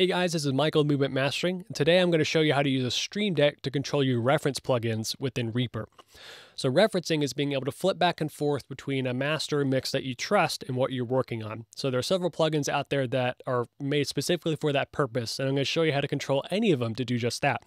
Hey guys, this is Michael Movement Mastering, and today I'm going to show you how to use a Stream Deck to control your reference plugins within Reaper. So referencing is being able to flip back and forth between a master mix that you trust and what you're working on. So there are several plugins out there that are made specifically for that purpose, and I'm going to show you how to control any of them to do just that.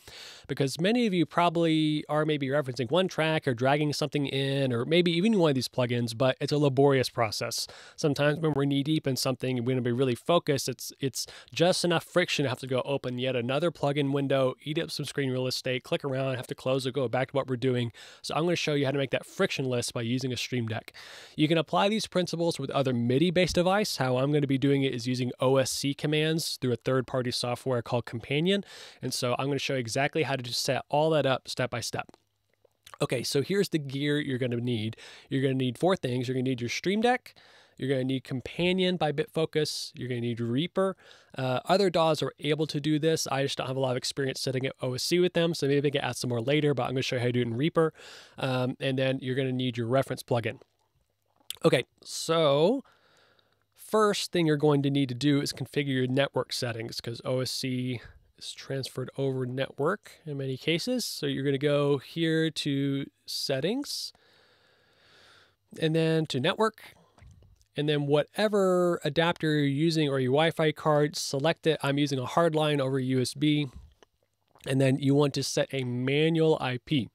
Because many of you probably are maybe referencing one track or dragging something in, or maybe even one of these plugins, but it's a laborious process. Sometimes when we're knee deep in something and we're going to be really focused, it's it's just enough friction to have to go open yet another plugin window, eat up some screen real estate, click around, have to close it, go back to what we're doing. So I'm going to show you you how to make that frictionless by using a Stream Deck. You can apply these principles with other MIDI-based device. How I'm going to be doing it is using OSC commands through a third-party software called Companion. And so I'm going to show you exactly how to just set all that up step by step. Okay, so here's the gear you're going to need. You're going to need four things. You're going to need your Stream Deck, you're going to need Companion by Bitfocus. You're going to need Reaper. Uh, other DAWs are able to do this. I just don't have a lot of experience setting up OSC with them, so maybe I can add some more later, but I'm going to show you how to do it in Reaper. Um, and then you're going to need your reference plugin. Okay, so first thing you're going to need to do is configure your network settings because OSC is transferred over network in many cases. So you're going to go here to settings and then to network and then whatever adapter you're using or your Wi-Fi card, select it. I'm using a hardline over USB. And then you want to set a manual IP.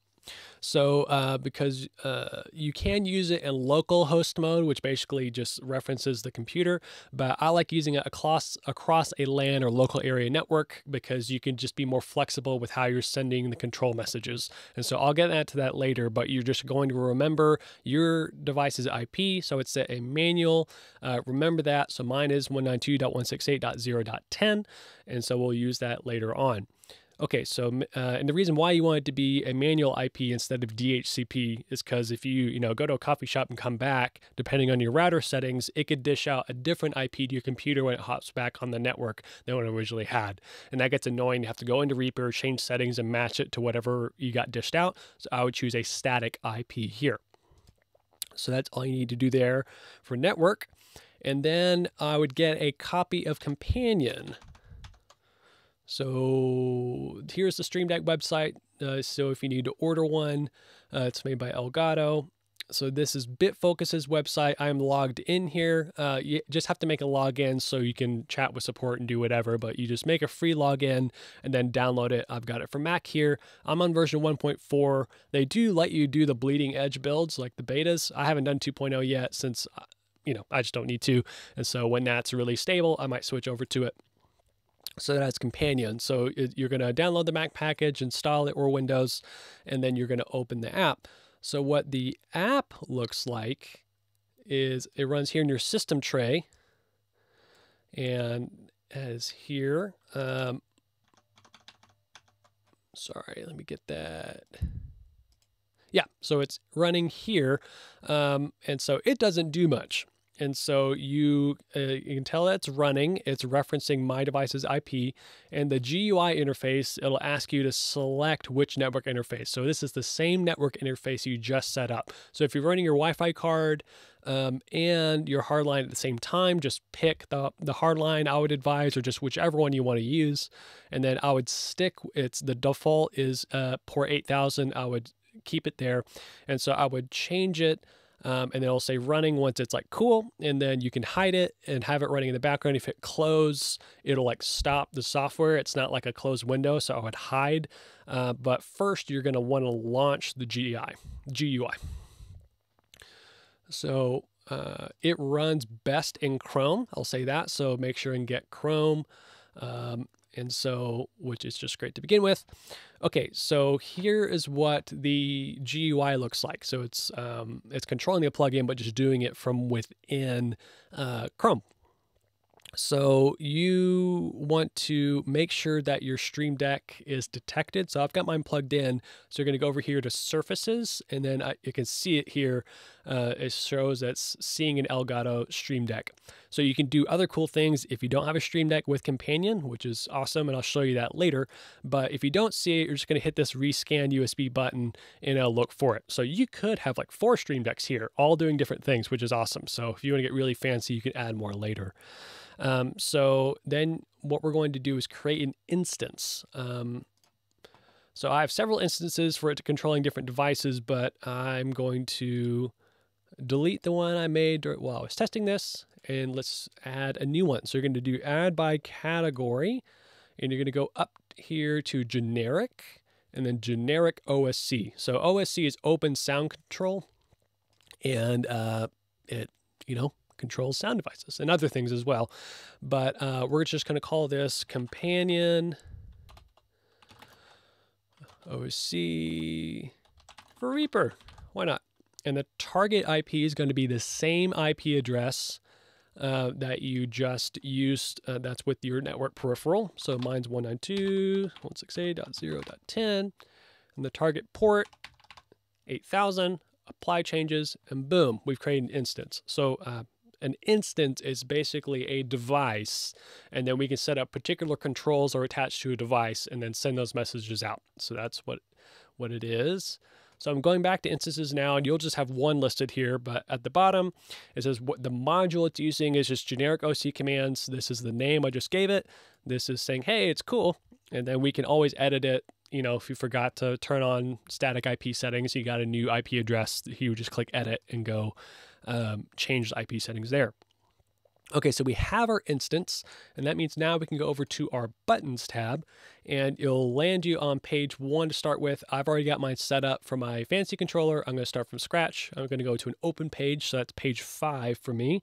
So uh, because uh, you can use it in local host mode, which basically just references the computer, but I like using it across across a LAN or local area network because you can just be more flexible with how you're sending the control messages. And so I'll get into that later, but you're just going to remember your device's IP. So it's a manual. Uh, remember that. So mine is 192.168.0.10, and so we'll use that later on. Okay, so uh, and the reason why you want it to be a manual IP instead of DHCP is because if you you know go to a coffee shop and come back, depending on your router settings, it could dish out a different IP to your computer when it hops back on the network than what it originally had, and that gets annoying. You have to go into Reaper, change settings, and match it to whatever you got dished out. So I would choose a static IP here. So that's all you need to do there for network. And then I would get a copy of Companion. So here's the Stream Deck website. Uh, so if you need to order one, uh, it's made by Elgato. So this is Bitfocus's website. I'm logged in here. Uh, you just have to make a login so you can chat with support and do whatever, but you just make a free login and then download it. I've got it for Mac here. I'm on version 1.4. They do let you do the bleeding edge builds like the betas. I haven't done 2.0 yet since, uh, you know, I just don't need to. And so when that's really stable, I might switch over to it. So that's companion. So it, you're going to download the Mac package, install it or Windows, and then you're going to open the app. So what the app looks like is it runs here in your system tray, and as here. Um, sorry, let me get that. Yeah, so it's running here, um, and so it doesn't do much. And so you, uh, you can tell it's running, it's referencing my device's IP, and the GUI interface, it'll ask you to select which network interface. So this is the same network interface you just set up. So if you're running your Wi-Fi card um, and your hardline at the same time, just pick the, the hardline I would advise, or just whichever one you want to use. And then I would stick, it's the default is uh, port 8000. I would keep it there. And so I would change it um, and then it'll say running once it's like cool and then you can hide it and have it running in the background. If it close it'll like stop the software. It's not like a closed window so i would hide. Uh, but first you're going to want to launch the GUI GUI so uh, it runs best in Chrome. I'll say that so make sure and get Chrome. Um, and so which is just great to begin with Okay, so here is what the GUI looks like. So it's um, it's controlling the plugin, but just doing it from within uh, Chrome. So you want to make sure that your Stream Deck is detected. So I've got mine plugged in. So you're going to go over here to Surfaces, and then I, you can see it here. Uh, it shows that's seeing an Elgato Stream Deck. So you can do other cool things if you don't have a Stream Deck with Companion, which is awesome, and I'll show you that later. But if you don't see it, you're just going to hit this rescan USB button, and it'll look for it. So you could have like four Stream Decks here, all doing different things, which is awesome. So if you want to get really fancy, you can add more later. Um, so then what we're going to do is create an instance. Um, so I have several instances for it controlling different devices, but I'm going to delete the one I made while I was testing this, and let's add a new one. So you're going to do add by category, and you're going to go up here to generic, and then generic OSC. So OSC is Open Sound Control, and uh, it, you know, controls sound devices and other things as well. But uh, we're just going to call this companion OC for Reaper. Why not? And the target IP is going to be the same IP address uh, that you just used. Uh, that's with your network peripheral. So mine's 192.168.0.10. And the target port, 8000. Apply changes, and boom, we've created an instance. So uh, an instance is basically a device, and then we can set up particular controls are attached to a device and then send those messages out. So that's what, what it is. So I'm going back to instances now, and you'll just have one listed here, but at the bottom, it says what the module it's using is just generic OC commands. This is the name I just gave it. This is saying, hey, it's cool. And then we can always edit it. You know, if you forgot to turn on static IP settings, you got a new IP address, you would just click edit and go um, change the IP settings there. Okay, so we have our instance, and that means now we can go over to our buttons tab, and it'll land you on page one to start with. I've already got mine set up for my fancy controller. I'm going to start from scratch. I'm going to go to an open page, so that's page five for me.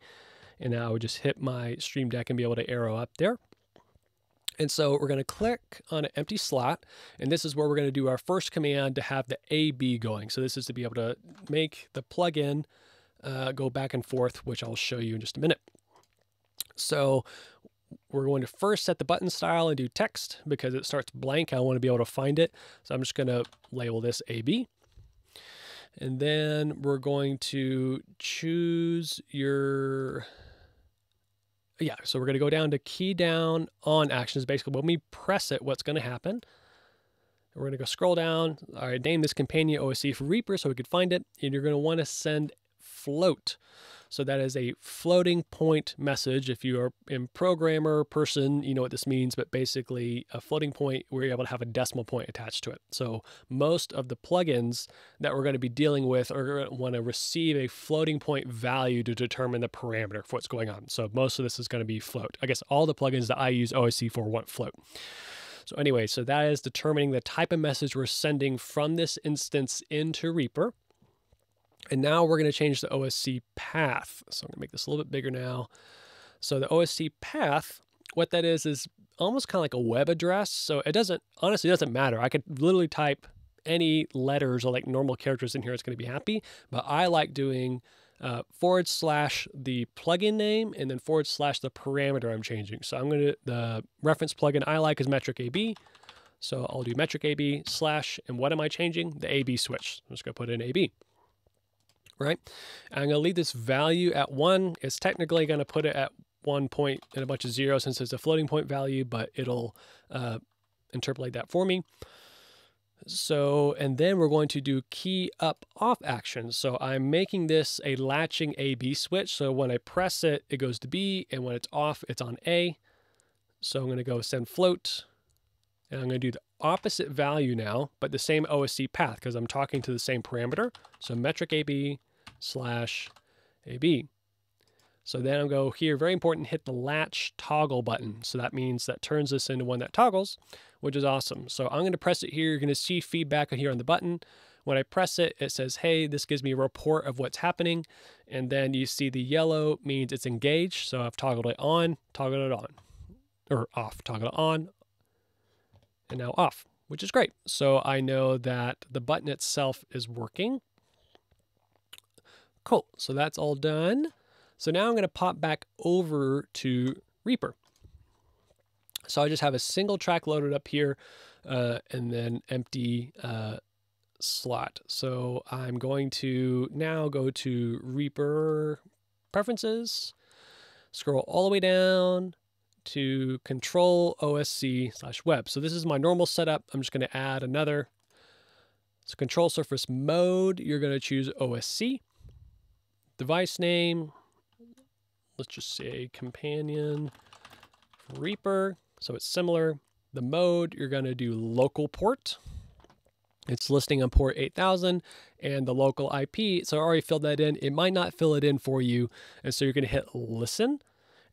And now I would just hit my Stream Deck and be able to arrow up there. And so we're going to click on an empty slot, and this is where we're going to do our first command to have the AB going. So this is to be able to make the plugin uh, go back and forth, which I'll show you in just a minute. So we're going to first set the button style and do text because it starts blank. I want to be able to find it. So I'm just going to label this AB. And then we're going to choose your, yeah, so we're going to go down to key down on actions. Basically, when we press it, what's going to happen. We're going to go scroll down. All right, name this companion OSC for Reaper so we could find it. And you're going to want to send float. So that is a floating point message. If you are a programmer person, you know what this means, but basically a floating point, we're able to have a decimal point attached to it. So most of the plugins that we're going to be dealing with are going to want to receive a floating point value to determine the parameter for what's going on. So most of this is going to be float. I guess all the plugins that I use OSC for want float. So anyway, so that is determining the type of message we're sending from this instance into Reaper. And now we're going to change the OSC path. So I'm going to make this a little bit bigger now. So the OSC path, what that is, is almost kind of like a web address. So it doesn't, honestly, it doesn't matter. I could literally type any letters or like normal characters in here. It's going to be happy. But I like doing uh, forward slash the plugin name and then forward slash the parameter I'm changing. So I'm going to, the reference plugin I like is metric AB. So I'll do metric AB slash, and what am I changing? The AB switch. I'm just going to put in AB right? I'm going to leave this value at 1. It's technically going to put it at one point and a bunch of zeros since it's a floating point value, but it'll uh, interpolate that for me. So, and then we're going to do key up off actions. So I'm making this a latching A B switch. So when I press it, it goes to B, and when it's off, it's on A. So I'm going to go send float, and I'm going to do the opposite value now, but the same OSC path because I'm talking to the same parameter. So metric AB slash AB. So then I'll go here, very important, hit the latch toggle button. So that means that turns this into one that toggles, which is awesome. So I'm going to press it here. You're going to see feedback here on the button. When I press it, it says, hey, this gives me a report of what's happening. And then you see the yellow means it's engaged. So I've toggled it on, toggled it on, or off, toggled it on, and now off, which is great. So I know that the button itself is working. Cool, so that's all done. So now I'm gonna pop back over to Reaper. So I just have a single track loaded up here uh, and then empty uh, slot. So I'm going to now go to Reaper Preferences, scroll all the way down to control OSC slash web. So this is my normal setup. I'm just going to add another. So control surface mode, you're going to choose OSC. Device name, let's just say companion Reaper. So it's similar. The mode, you're going to do local port. It's listing on port 8000 and the local IP. So I already filled that in. It might not fill it in for you. And so you're going to hit listen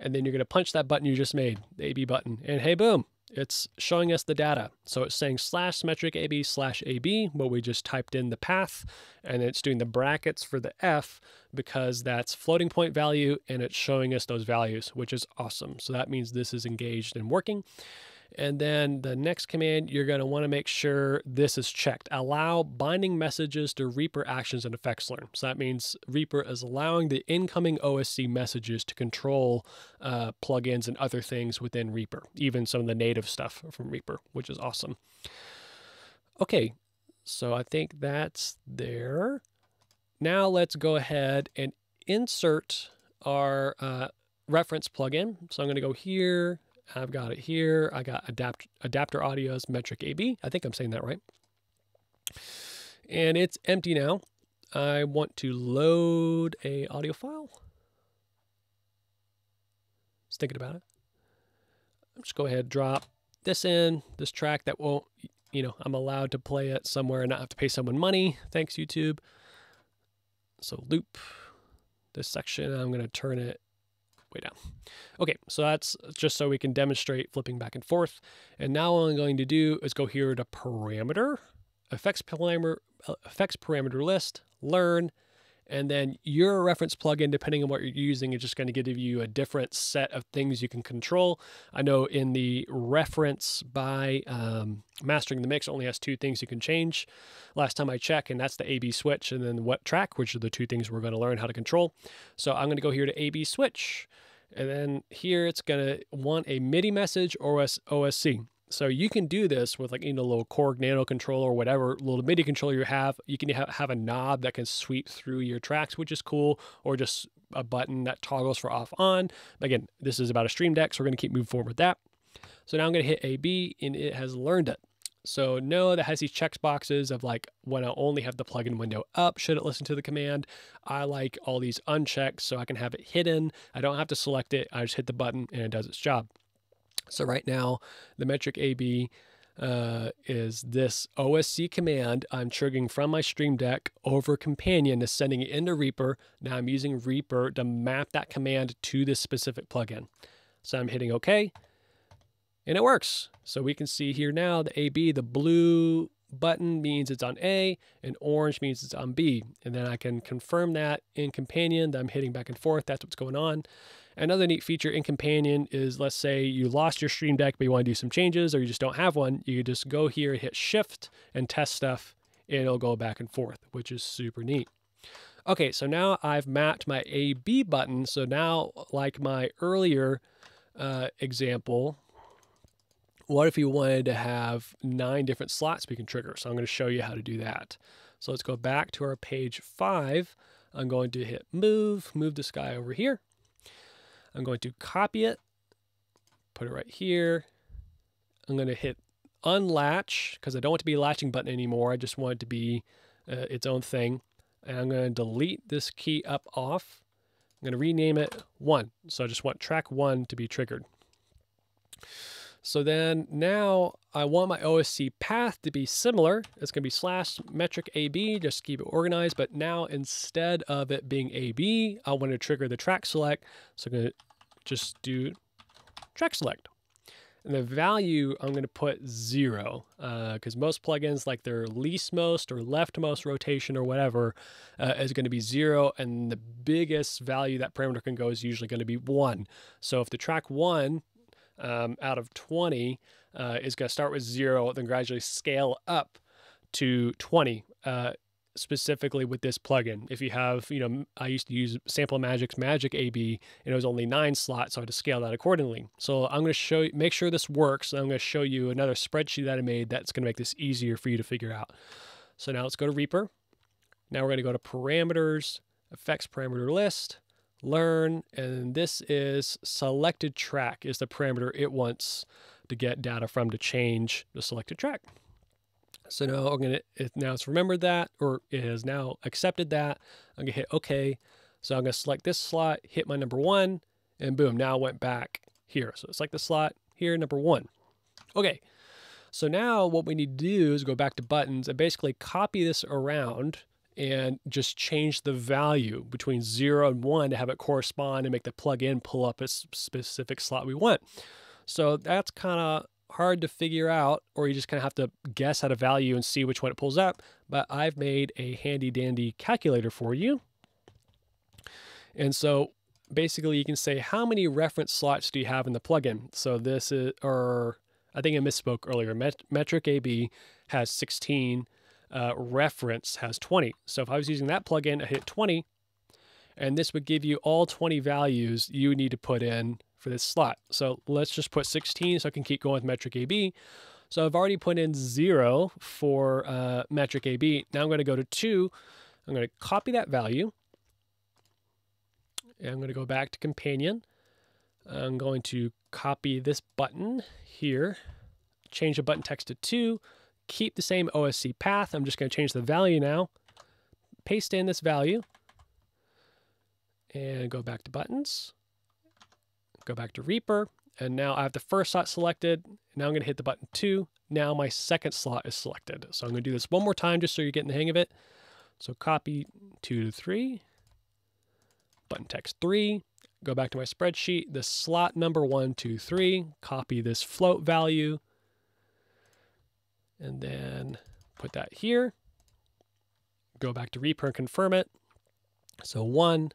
and then you're going to punch that button you just made, the AB button. And hey, boom, it's showing us the data. So it's saying slash metric AB slash AB, but we just typed in the path and it's doing the brackets for the F because that's floating point value and it's showing us those values, which is awesome. So that means this is engaged and working. And then the next command, you're going to want to make sure this is checked. Allow binding messages to Reaper actions and effects learn. So that means Reaper is allowing the incoming OSC messages to control uh, plugins and other things within Reaper, even some of the native stuff from Reaper, which is awesome. Okay, so I think that's there. Now let's go ahead and insert our uh, reference plugin. So I'm going to go here I've got it here. I got adapt, adapter audios metric AB. I think I'm saying that right. And it's empty now. I want to load a audio file. Just thinking about it. I'm just go ahead drop this in, this track that won't, you know, I'm allowed to play it somewhere and not have to pay someone money. Thanks, YouTube. So loop this section. I'm going to turn it way down. Okay, so that's just so we can demonstrate flipping back and forth. And now all I'm going to do is go here to parameter, effects parameter, uh, effects parameter list, learn, and then your reference plugin, depending on what you're using, is just going to give you a different set of things you can control. I know in the reference by um, mastering the mix only has two things you can change. Last time I checked, and that's the AB switch and then the wet track, which are the two things we're going to learn how to control. So I'm going to go here to AB switch. And then here it's going to want a MIDI message or OSC. So you can do this with like, you know, a little Korg Nano controller or whatever little MIDI controller you have. You can have, have a knob that can sweep through your tracks, which is cool, or just a button that toggles for off on. Again, this is about a Stream Deck, so we're going to keep moving forward with that. So now I'm going to hit AB and it has learned it. So no, that has these check boxes of like when I only have the plugin window up, should it listen to the command? I like all these unchecked so I can have it hidden. I don't have to select it. I just hit the button and it does its job. So right now, the metric AB uh, is this OSC command I'm triggering from my Stream Deck over Companion is sending it into Reaper. Now I'm using Reaper to map that command to this specific plugin. So I'm hitting OK and it works. So we can see here now the AB, the blue button means it's on A and orange means it's on B. And then I can confirm that in Companion that I'm hitting back and forth. That's what's going on. Another neat feature in Companion is let's say you lost your Stream Deck, but you want to do some changes or you just don't have one. You just go here, hit Shift and test stuff and it'll go back and forth, which is super neat. Okay, so now I've mapped my AB button. So now like my earlier uh, example, what if you wanted to have nine different slots we can trigger? So I'm going to show you how to do that. So let's go back to our page five. I'm going to hit move, move this guy over here. I'm going to copy it, put it right here. I'm going to hit unlatch because I don't want to be latching button anymore. I just want it to be uh, its own thing. And I'm going to delete this key up off. I'm going to rename it one. So I just want track one to be triggered. So then now I want my OSC path to be similar. It's going to be slash metric AB, just keep it organized. But now instead of it being AB, I want to trigger the track select. So I'm going to just do track select. And the value I'm going to put zero because uh, most plugins like their least most or leftmost rotation or whatever uh, is going to be zero. And the biggest value that parameter can go is usually going to be one. So if the track one um, out of 20 uh, is going to start with zero, then gradually scale up to 20. Uh, specifically with this plugin. If you have, you know, I used to use Sample Magic's Magic AB and it was only nine slots, so I had to scale that accordingly. So I'm going to show you, make sure this works. I'm going to show you another spreadsheet that I made that's going to make this easier for you to figure out. So now let's go to Reaper. Now we're going to go to Parameters, Effects Parameter List, learn, and this is selected track is the parameter it wants to get data from to change the selected track. So now I'm gonna, it, now it's remembered that, or it has now accepted that. I'm gonna hit okay. So I'm gonna select this slot, hit my number one, and boom, now I went back, here. So it's like the slot here, number one. Okay, so now what we need to do is go back to buttons and basically copy this around and just change the value between zero and one to have it correspond and make the plugin pull up a specific slot we want. So that's kind of hard to figure out, or you just kind of have to guess at a value and see which one it pulls up. But I've made a handy dandy calculator for you. And so basically you can say how many reference slots do you have in the plugin? So this is, or I think I misspoke earlier. Met- Metric AB has 16, uh, reference has 20. So if I was using that plugin, I hit 20, and this would give you all 20 values you need to put in for this slot. So let's just put 16 so I can keep going with metric AB. So I've already put in zero for uh, metric AB. Now I'm going to go to two. I'm going to copy that value. And I'm going to go back to companion. I'm going to copy this button here, change the button text to two, keep the same OSC path. I'm just going to change the value now, paste in this value, and go back to buttons go back to Reaper, and now I have the first slot selected. Now I'm going to hit the button two. Now my second slot is selected. So I'm going to do this one more time just so you're getting the hang of it. So copy two to three, button text three, go back to my spreadsheet, the slot number one, two, three, copy this float value, and then put that here. Go back to Reaper and confirm it. So one,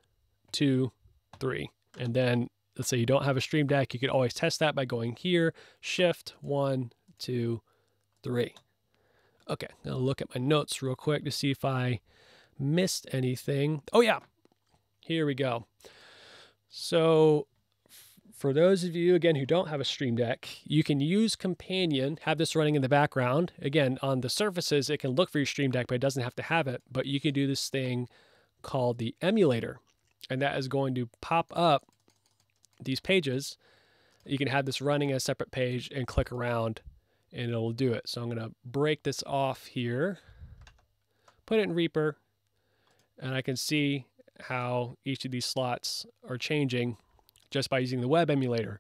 two, three. And then let's say you don't have a Stream Deck, you could always test that by going here, shift one, two, three. Okay, now look at my notes real quick to see if I missed anything. Oh yeah, here we go. So for those of you again who don't have a Stream Deck, you can use Companion, have this running in the background. Again, on the surfaces, it can look for your Stream Deck, but it doesn't have to have it. But you can do this thing called the emulator, and that is going to pop up these pages, you can have this running as a separate page and click around and it'll do it. So I'm going to break this off here, put it in Reaper, and I can see how each of these slots are changing just by using the web emulator.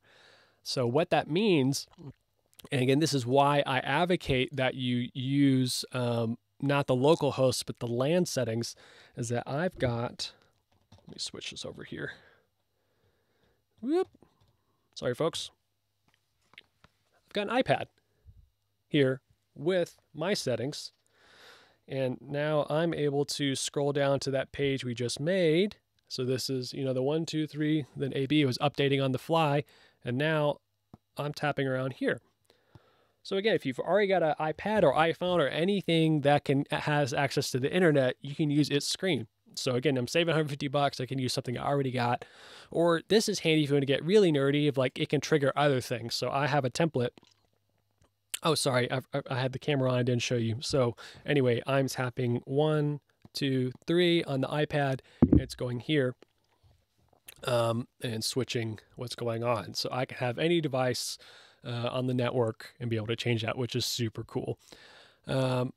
So what that means, and again, this is why I advocate that you use um, not the local host, but the LAN settings, is that I've got, let me switch this over here. Whoop. Sorry, folks. I've got an iPad here with my settings. And now I'm able to scroll down to that page we just made. So this is, you know, the one, two, three, then AB was updating on the fly. And now I'm tapping around here. So again, if you've already got an iPad or iPhone or anything that can has access to the internet, you can use its screen. So again, I'm saving 150 bucks. I can use something I already got. Or this is handy if you want to get really nerdy, if like it can trigger other things. So I have a template. Oh, sorry, I, I had the camera on. I didn't show you. So anyway, I'm tapping one, two, three on the iPad. It's going here um, and switching what's going on. So I can have any device uh, on the network and be able to change that, which is super cool. Um,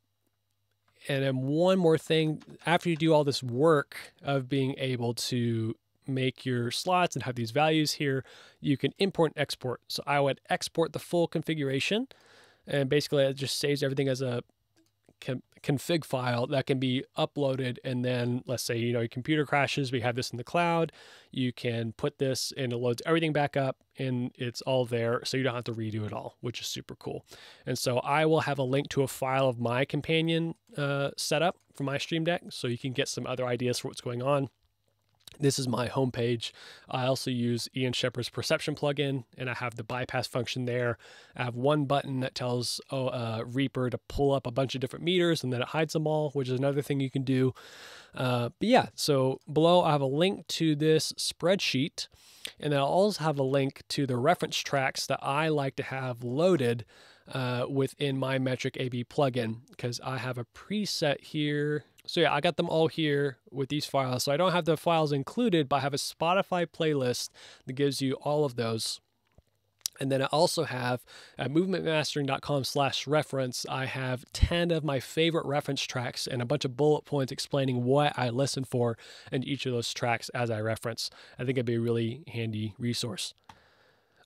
and then one more thing after you do all this work of being able to make your slots and have these values here, you can import and export. So I would export the full configuration and basically it just saves everything as a config file that can be uploaded and then let's say you know your computer crashes we have this in the cloud you can put this and it loads everything back up and it's all there so you don't have to redo it all which is super cool. And so i will have a link to a file of my companion uh, setup for my stream deck so you can get some other ideas for what's going on this is my homepage. I also use Ian Shepherd's perception plugin, and I have the bypass function there. I have one button that tells oh, uh, Reaper to pull up a bunch of different meters, and then it hides them all, which is another thing you can do. Uh, but yeah, so below I have a link to this spreadsheet, and then I'll also have a link to the reference tracks that I like to have loaded uh, within my Metric AB plugin because I have a preset here so yeah, I got them all here with these files. So I don't have the files included, but I have a Spotify playlist that gives you all of those. And then I also have at movementmastering.com slash reference, I have 10 of my favorite reference tracks and a bunch of bullet points explaining what I listen for in each of those tracks as I reference. I think it'd be a really handy resource.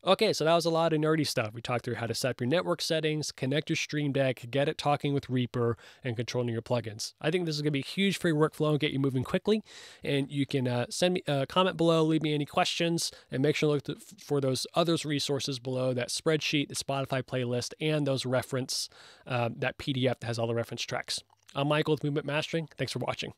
Okay, so that was a lot of nerdy stuff. We talked through how to set up your network settings, connect your Stream Deck, get it talking with Reaper, and controlling your plugins. I think this is going to be huge for your workflow and get you moving quickly. And you can uh, send me a uh, comment below, leave me any questions, and make sure to look for those others resources below that spreadsheet, the Spotify playlist, and those reference, uh, that PDF that has all the reference tracks. I'm Michael with Movement Mastering. Thanks for watching.